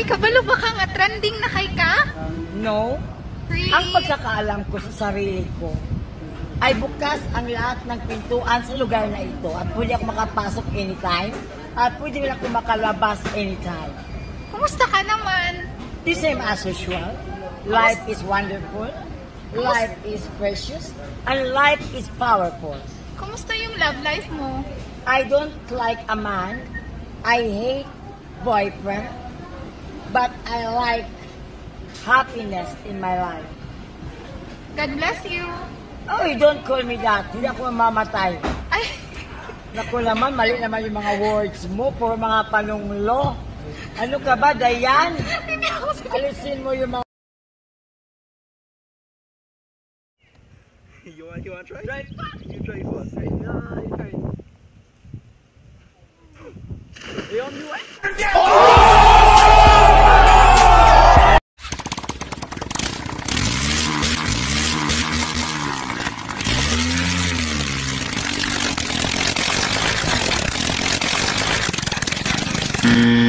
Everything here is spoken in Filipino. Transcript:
Uy, kabalo ba ka nga trending na kay ka? No. Really? Ang pagkakaalam ko sa sarili ko ay bukas ang lahat ng pintuan sa lugar na ito at pwede ako makapasok anytime at pwede rin ako makalabas anytime. Kumusta ka naman? The same as usual. Life is wonderful. Life is precious. And life is powerful. Kumusta yung love life mo? I don't like a man. I hate boyfriend. But I like happiness in my life. God bless you. Oh, you don't call me that. Hindi ako mamamatay. Ay, Naku naman, mali naman yung mga words mo for mga panunglo. Ano ka ba, Dayan? hindi ako sa... Alisin mo yung mga... You want, you want to try? Try. You try first. Try. No, you try. Are you on your way? Mm-hmm.